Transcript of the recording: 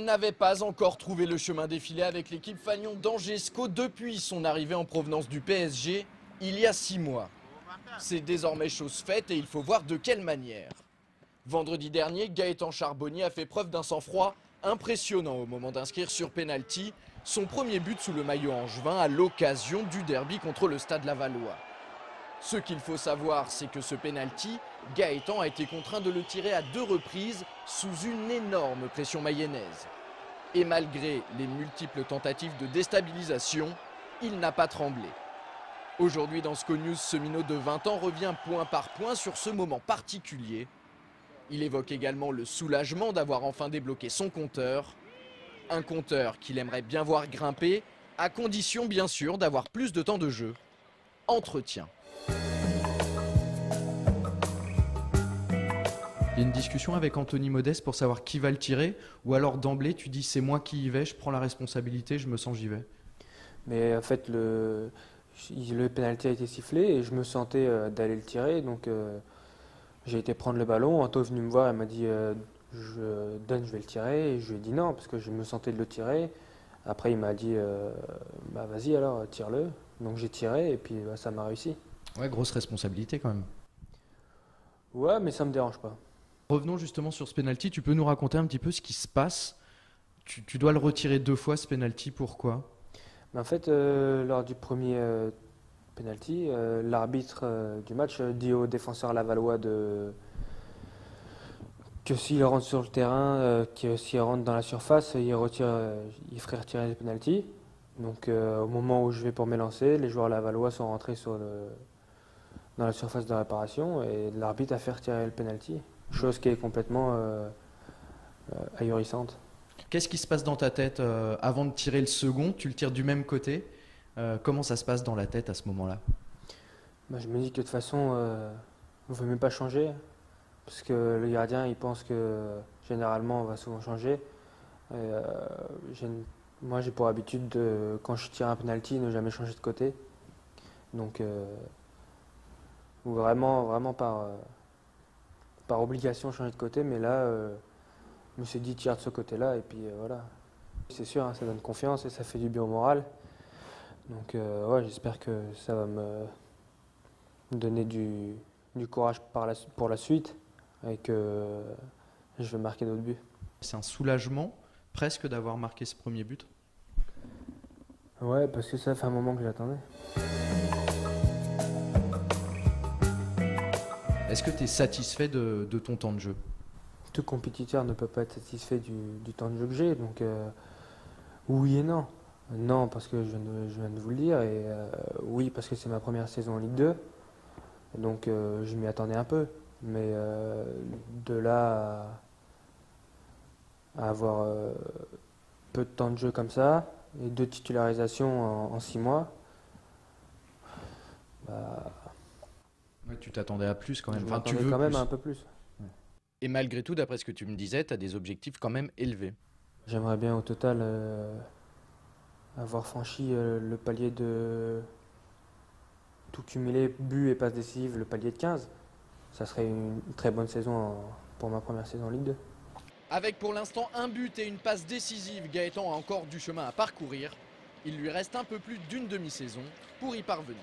N'avait pas encore trouvé le chemin défilé avec l'équipe Fagnon d'Angesco depuis son arrivée en provenance du PSG il y a six mois. C'est désormais chose faite et il faut voir de quelle manière. Vendredi dernier, Gaëtan Charbonnier a fait preuve d'un sang-froid impressionnant au moment d'inscrire sur penalty son premier but sous le maillot angevin à l'occasion du derby contre le Stade Lavallois. Ce qu'il faut savoir, c'est que ce penalty, Gaëtan a été contraint de le tirer à deux reprises sous une énorme pression mayonnaise. Et malgré les multiples tentatives de déstabilisation, il n'a pas tremblé. Aujourd'hui dans Sco News, ce de 20 ans revient point par point sur ce moment particulier. Il évoque également le soulagement d'avoir enfin débloqué son compteur. Un compteur qu'il aimerait bien voir grimper, à condition bien sûr d'avoir plus de temps de jeu. Entretien. Il y a une discussion avec Anthony Modeste pour savoir qui va le tirer Ou alors d'emblée tu dis c'est moi qui y vais, je prends la responsabilité, je me sens j'y vais Mais en fait le, le pénalty a été sifflé et je me sentais euh, d'aller le tirer donc euh, j'ai été prendre le ballon. Anto est venu me voir, elle m'a dit euh, je donne, je vais le tirer et je lui ai dit non parce que je me sentais de le tirer. Après il m'a dit bah vas-y alors tire-le. Donc j'ai tiré et puis bah, ça m'a réussi. Ouais, grosse responsabilité quand même. Ouais, mais ça me dérange pas. Revenons justement sur ce penalty. Tu peux nous raconter un petit peu ce qui se passe? Tu, dois le retirer deux fois ce penalty. Pourquoi? En fait, euh, lors du premier euh, penalty, euh, l'arbitre du match dit au défenseur lavallois de que s'il rentre sur le terrain, que s'il rentre dans la surface, il, retire, il ferait retirer le penalty. Donc au moment où je vais pour m'élancer, les joueurs lavallois sont rentrés sur le, dans la surface de réparation et l'arbitre a fait retirer le penalty chose qui est complètement euh, euh, ahurissante. Qu'est-ce qui se passe dans ta tête euh, avant de tirer le second? Tu le tires du même côté. comment ça se passe dans la tête à ce moment-là? Bah, Je me dis que de toute façon, on ne veut même pas changer. Parce que le gardien, il pense que généralement, on va souvent changer. moi, j'ai pour habitude, de, quand je tire un penalty, ne jamais changer de côté. Donc, vraiment, vraiment par par obligation changer de côté, mais là, euh, je me suis dit tire de ce côté-là, et puis euh, voilà. C'est sûr, hein, ça donne confiance et ça fait du bien au moral. Donc euh, ouais, j'espère que ça va me donner du, courage pour la suite et que je vais marquer d'autres buts. C'est un soulagement presque d'avoir marqué ce premier but Ouais, parce que ça fait un moment que j'attendais. Est-ce que tu es satisfait de, ton temps de jeu? Tout compétiteur ne peut pas être satisfait du, temps de jeu que j'ai, donc euh, oui et non. Non, parce que je, viens de vous le dire, et euh, oui, parce que c'est ma première saison en Ligue 2, donc euh, je m'y attendais un peu. Mais de là à, avoir peu de temps de jeu comme ça, et deux titularisations en, six mois, bah, tu t'attendais à plus quand même. enfin, tu veux quand même un peu plus. Et malgré tout, d'après ce que tu me disais, tu as des objectifs quand même élevés. J'aimerais bien au total euh, avoir franchi euh, le palier de tout cumulé, but et passe décisive, le palier de 15. Ça serait une très bonne saison pour ma première saison en Ligue 2. Avec pour l'instant un but et une passe décisive, Gaëtan a encore du chemin à parcourir. Il lui reste un peu plus d'une demi-saison pour y parvenir.